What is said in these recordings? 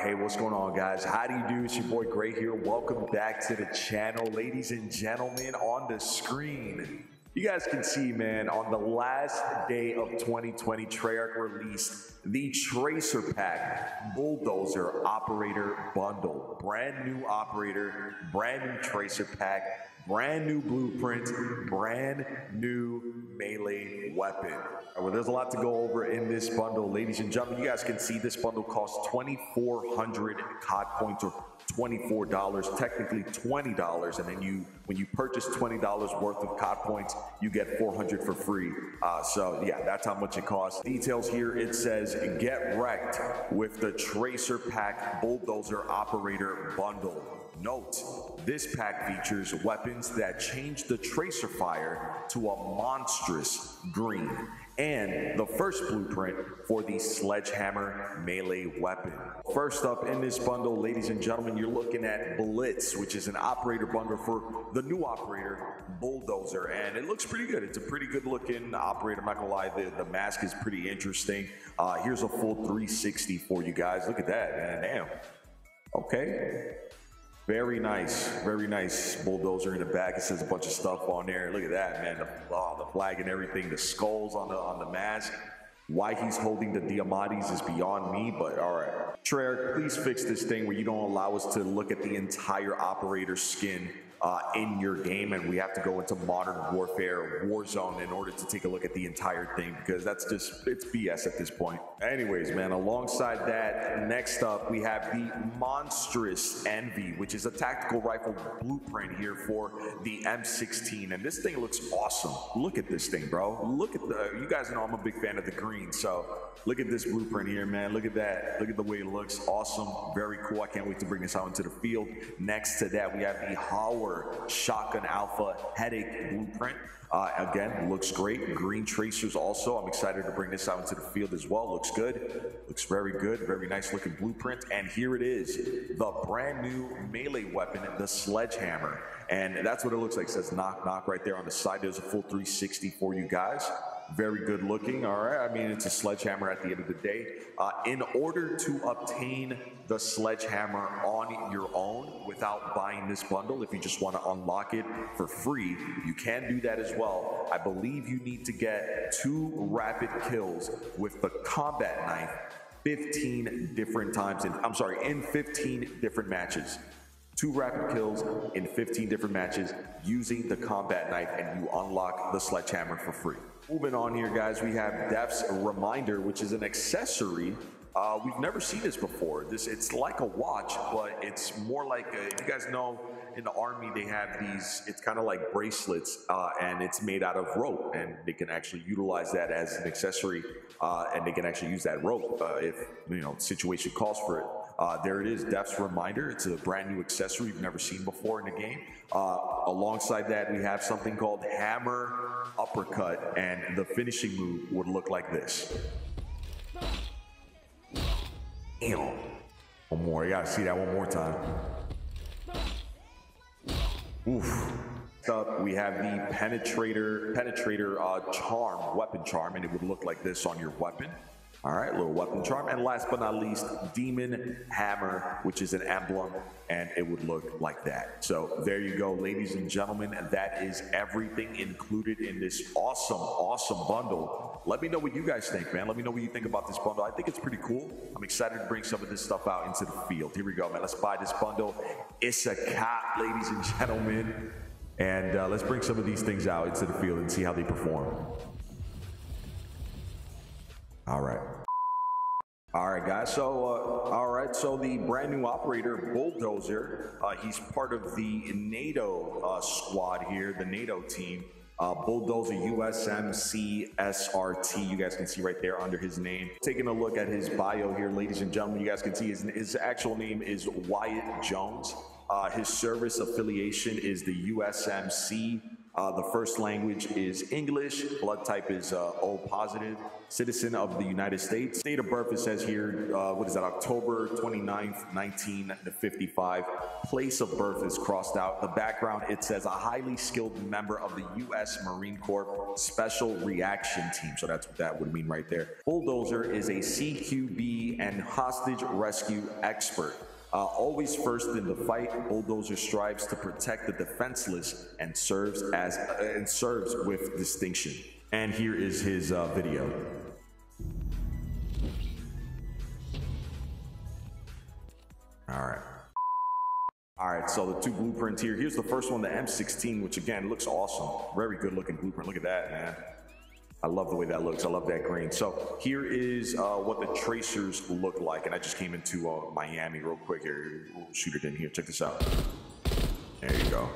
Hey, what's going on, guys? How do you do? It's your boy Grey here. Welcome back to the channel, ladies and gentlemen. On the screen, you guys can see, man, on the last day of 2020, Treyarch released the Tracer Pack Bulldozer Operator Bundle. Brand new operator, brand new Tracer Pack, brand new blueprint, brand new melee weapon. Well, there's a lot to go over in this bundle, ladies and gentlemen. You guys can see this bundle costs 2,400 COD points or $24, technically $20. And then you, when you purchase $20 worth of COD points, you get 400 for free. Uh, so yeah, that's how much it costs. Details here, it says get wrecked with the Tracer Pack Bulldozer Operator Bundle. Note, this pack features weapons that change the tracer fire to a monstrous green and the first blueprint for the sledgehammer melee weapon. First up in this bundle, ladies and gentlemen, you're looking at Blitz, which is an operator bundle for the new operator, Bulldozer, and it looks pretty good. It's a pretty good looking operator, I'm not gonna lie, the, the mask is pretty interesting. Uh, here's a full 360 for you guys. Look at that, man, damn. Okay, very nice, very nice bulldozer in the back. It says a bunch of stuff on there. Look at that, man. The, oh, the flag and everything, the skulls on the on the mask. Why he's holding the Diamatti is beyond me, but all right. Treyarch, please fix this thing where you don't allow us to look at the entire operator skin uh, in your game, and we have to go into Modern Warfare Warzone in order to take a look at the entire thing because that's just it's BS at this point. Anyways, man, alongside that, next up we have the Monstrous Envy, which is a tactical rifle blueprint here for the M16, and this thing looks awesome. Look at this thing, bro. Look at the. You guys know I'm a big fan of the green, so look at this blueprint here, man. Look at that. Look at the way it looks. Awesome. Very cool. I can't wait to bring this out into the field. Next to that, we have the Hauer Shotgun Alpha Headache Blueprint. Uh, again, looks great. Green tracers also. I'm excited to bring this out into the field as well. Looks good. Looks very good. Very nice looking blueprint. And here it is, the brand new melee weapon, the Sledgehammer. And that's what it looks like. It says knock knock right there on the side. There's a full 360 for you guys very good looking. All right. I mean, it's a sledgehammer at the end of the day. Uh, in order to obtain the sledgehammer on your own without buying this bundle, if you just want to unlock it for free, you can do that as well. I believe you need to get two rapid kills with the combat knife 15 different times in, I'm sorry, in 15 different matches two rapid kills in 15 different matches using the combat knife and you unlock the sledgehammer for free. Moving on here, guys, we have Death's Reminder, which is an accessory. Uh, we've never seen this before. This It's like a watch, but it's more like, a, you guys know, in the army they have these it's kind of like bracelets uh, and it's made out of rope and they can actually utilize that as an accessory uh, and they can actually use that rope uh, if you know situation calls for it uh, there it is, Death's Reminder. It's a brand new accessory you've never seen before in the game. Uh, alongside that, we have something called Hammer Uppercut, and the finishing move would look like this. Damn. One more, you gotta see that one more time. Oof. Up, we have the penetrator penetrator uh, charm weapon charm and it would look like this on your weapon all right, little weapon charm. And last but not least, Demon Hammer, which is an emblem, and it would look like that. So there you go, ladies and gentlemen. That is everything included in this awesome, awesome bundle. Let me know what you guys think, man. Let me know what you think about this bundle. I think it's pretty cool. I'm excited to bring some of this stuff out into the field. Here we go, man. Let's buy this bundle. It's a cop, ladies and gentlemen. And uh, let's bring some of these things out into the field and see how they perform. All right. All right, guys. So, uh, all right. So the brand new operator, Bulldozer, uh, he's part of the NATO uh, squad here, the NATO team. Uh, Bulldozer USMC SRT. You guys can see right there under his name. Taking a look at his bio here, ladies and gentlemen, you guys can see his, his actual name is Wyatt Jones. Uh, his service affiliation is the USMC Uh, the first language is English. Blood type is uh, O positive. Citizen of the United States. Date of birth, it says here, uh, what is that, October 29th, 1955. Place of birth is crossed out. The background, it says a highly skilled member of the U.S. Marine Corps Special Reaction Team. So that's what that would mean right there. Bulldozer is a CQB and hostage rescue expert. Uh, always first in the fight, Bulldozer strives to protect the defenseless and serves as uh, and serves with distinction. And here is his uh, video. All right. All right, so the two blueprints here. Here's the first one, the M16, which again looks awesome. Very good looking blueprint. Look at that, man. I love the way that looks. I love that green. So here is uh, what the tracers look like. And I just came into uh, Miami real quick here. Shoot it in here. Check this out. There you go.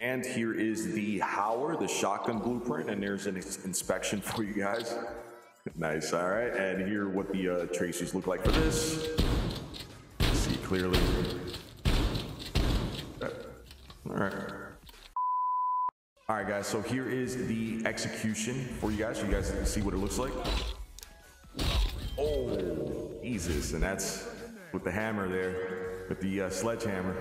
And here is the Hauer, the shotgun blueprint, and there's an inspection for you guys. nice, all right. And here what the uh, tracers look like for this. See clearly. All right. All right, guys, so here is the execution for you guys. So You guys can see what it looks like. Oh, Jesus, and that's with the hammer there, with the uh, sledgehammer.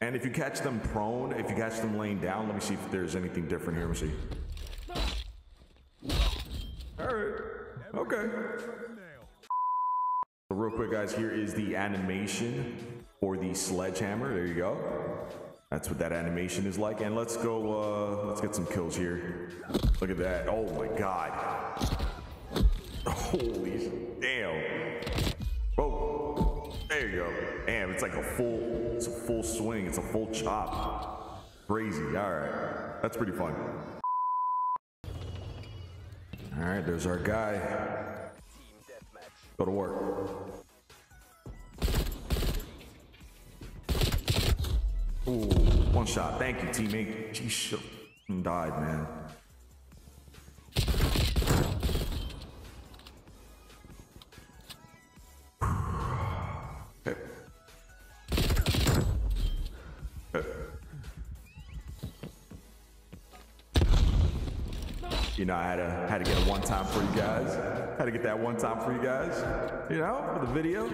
And if you catch them prone, if you catch them laying down, let me see if there's anything different here. Let me see. All right, okay. So real quick, guys, here is the animation for the sledgehammer. There you go. That's what that animation is like. And let's go, uh, let's get some kills here. Look at that. Oh my God. Holy damn. Oh, there you go. Damn, it's like a full, it's a full swing. It's a full chop. Crazy. All right. That's pretty fun. All right, there's our guy. Go to work. Ooh, one shot. Thank you, teammate. She died, man. You know, I had to had to get a one time for you guys. Had to get that one time for you guys. You know, for the video.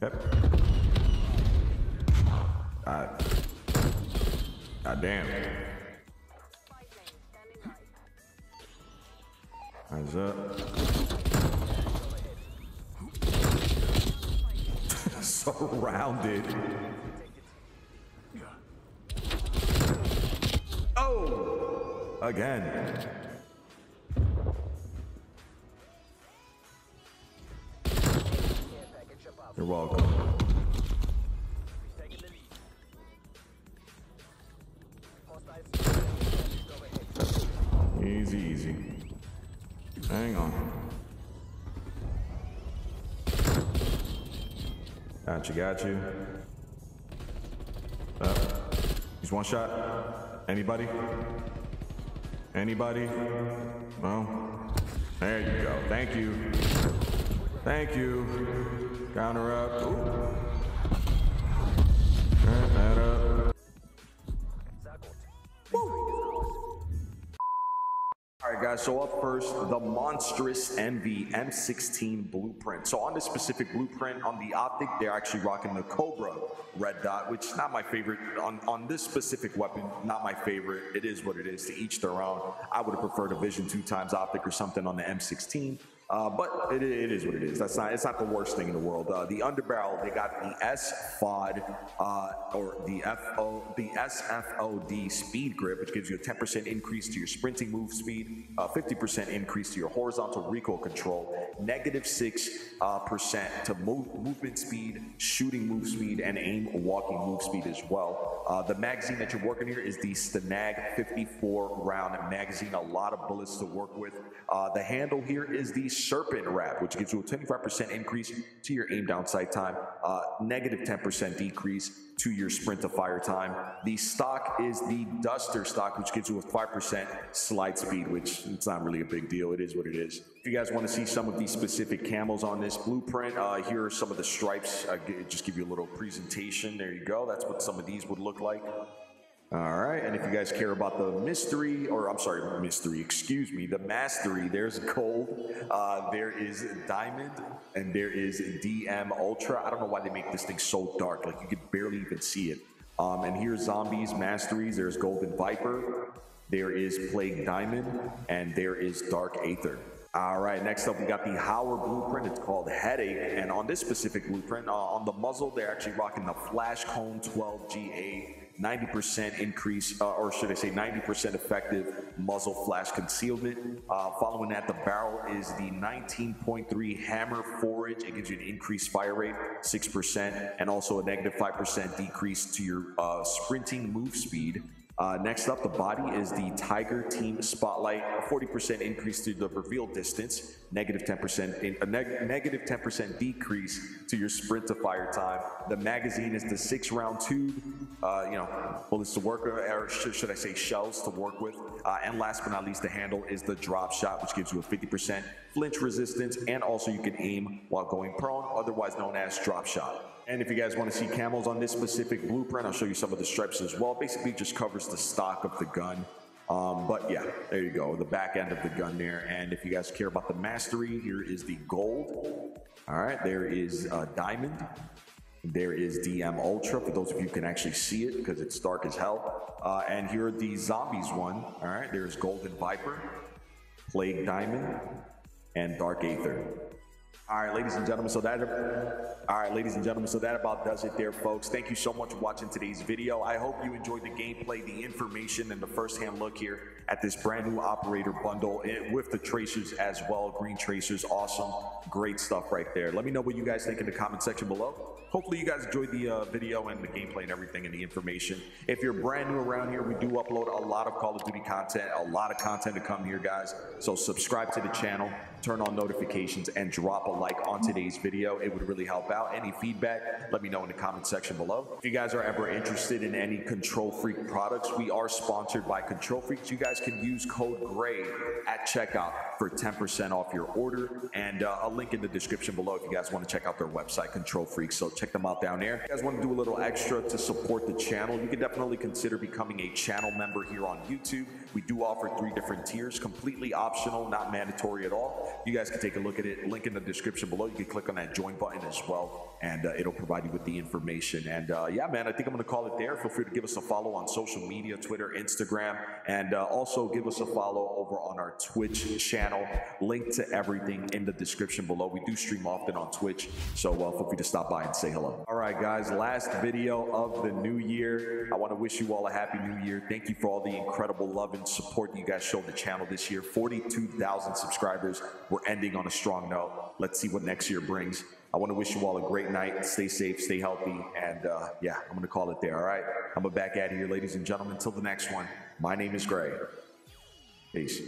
Yep. God. God damn. Eyes up. Surrounded. Oh! Again. You're welcome. Easy, easy. Hang on. Got you, got you. Uh, he's one shot. Anybody? Anybody? No? There you go. Thank you. Thank you. Counter up. Turn that up. All right, guys, so up first, the monstrous MV M16 blueprint. So on this specific blueprint, on the optic, they're actually rocking the Cobra red dot, which is not my favorite. On, on this specific weapon, not my favorite. It is what it is, to each their own. I would have preferred a Vision 2 times optic or something on the M16. Uh, but it, it is what it is. That's not. It's not the worst thing in the world. Uh, the underbarrel, they got the SFOD uh, or the FO, the SFOD speed grip, which gives you a 10% increase to your sprinting move speed, a 50% increase to your horizontal recoil control, negative six uh, percent to move, movement speed, shooting move speed, and aim walking move speed as well. Uh, the magazine that you're working here is the STANAG 54 round magazine. A lot of bullets to work with. Uh, the handle here is the Serpent Wrap, which gives you a 25% increase to your aim down sight time, uh, negative 10% decrease to your sprint to fire time. The stock is the Duster stock, which gives you a 5% slide speed, which it's not really a big deal. It is what it is. If you guys want to see some of these specific camos on this blueprint, uh, here are some of the stripes. I just give you a little presentation. There you go. That's what some of these would look like. All right, and if you guys care about the mystery, or I'm sorry, mystery, excuse me, the mastery, there's gold, uh, there is diamond, and there is DM Ultra. I don't know why they make this thing so dark, like you could barely even see it. Um, and here's zombies, masteries, there's Golden Viper, there is Plague Diamond, and there is Dark Aether. All right, next up we got the Hauer blueprint. It's called Headache, and on this specific blueprint, uh, on the muzzle, they're actually rocking the Flash Cone 12 GA 90% increase, uh, or should I say 90% effective muzzle flash concealment. Uh, following that, the barrel is the 19.3 hammer forged. It gives you an increased fire rate, 6%, and also a negative 5% decrease to your uh, sprinting move speed. Uh, next up, the body is the Tiger Team Spotlight, a 40% increase to the reveal distance, negative 10% in, a neg negative 10% decrease to your sprint to fire time. The magazine is the six round tube, uh, you know, bullets to work, or should, should I say shells to work with. Uh, and last but not least, the handle is the drop shot, which gives you a 50% flinch resistance, and also you can aim while going prone, otherwise known as drop shot. And if you guys want to see camos on this specific blueprint, I'll show you some of the stripes as well. Basically just covers the stock of the gun. Um, but yeah, there you go, the back end of the gun there. And if you guys care about the mastery, here is the gold. All right, there is uh, diamond. There is DM Ultra, for those of you who can actually see it because it's dark as hell. Uh, and here are the zombies one. All right, there's Golden Viper, Plague Diamond, and Dark Aether. All right, ladies and gentlemen, so that all right, ladies and gentlemen, so that about does it there, folks. Thank you so much for watching today's video. I hope you enjoyed the gameplay, the information, and the first-hand look here at this brand new operator bundle with the tracers as well. Green tracers, awesome, great stuff right there. Let me know what you guys think in the comment section below. Hopefully you guys enjoyed the uh, video and the gameplay and everything and the information. If you're brand new around here, we do upload a lot of Call of Duty content, a lot of content to come here, guys. So subscribe to the channel, turn on notifications, and drop a like on today's video. It would really help out. Any feedback, let me know in the comment section below. If you guys are ever interested in any KontrolFreek products, we are sponsored by KontrolFreeks. You guys can use code GREY at checkout for 10% off your order and uh, a link in the description below if you guys want to check out their website, KontrolFreeks. So check them out down there. If you guys want to do a little extra to support the channel, you can definitely consider becoming a channel member here on YouTube. We do offer three different tiers, completely optional, not mandatory at all. You guys can take a look at it. Link in the description below. You can click on that join button as well, and uh, it'll provide you with the information. And uh, yeah, man, I think I'm going to call it there. Feel free to give us a follow on social media, Twitter, Instagram, and uh, also give us a follow over on our Twitch channel. Link to everything in the description below. We do stream often on Twitch, so uh, feel free to stop by and say hello. All right, guys, last video of the new year. I want to wish you all a happy new year. Thank you for all the incredible love and support you guys showed the channel this year. 42,000 subscribers. We're ending on a strong note. Let's see what next year brings. I want to wish you all a great night. Stay safe, stay healthy, and uh, yeah, I'm going to call it there. All right, I'm back at here, ladies and gentlemen. Till the next one, my name is Grey. Peace.